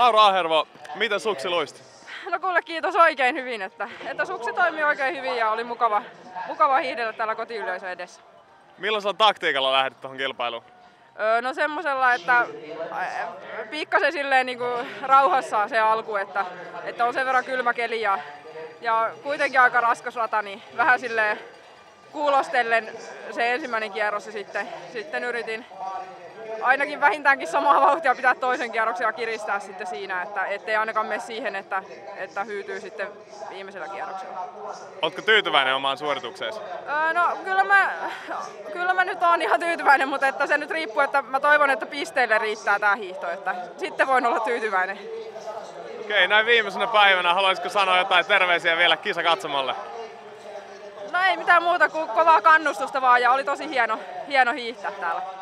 Laura Ahervo, miten suksi luisti? No kuule kiitos oikein hyvin, että, että suksi toimi oikein hyvin ja oli mukava, mukava hiihdellä täällä kotiyleisön edessä. Millaisella taktiikalla lähdit tuohon kilpailuun? Öö, no semmosella, että pikkasen silleen niin kuin rauhassa se alku, että, että on sen verran kylmä keli ja, ja kuitenkin aika raskas rata, niin vähän silleen kuulostellen se ensimmäinen kierros ja sitten, sitten yritin ainakin vähintäänkin samaa vauhtia pitää toisen kierroksen ja kiristää sitten siinä, että ettei ainakaan mene siihen, että, että hyytyy sitten viimeisellä kierroksella. Oletko tyytyväinen omaan suoritukseesi? Öö, no kyllä mä, kyllä mä nyt oon ihan tyytyväinen, mutta että se nyt riippuu, että mä toivon, että pisteille riittää tämä hiihto, että sitten voin olla tyytyväinen. Okei, näin viimeisenä päivänä haluaisitko sanoa jotain terveisiä vielä kisakatsomalle? Ei mitään muuta kuin kovaa kannustusta vaan ja oli tosi hieno, hieno hiihtää täällä.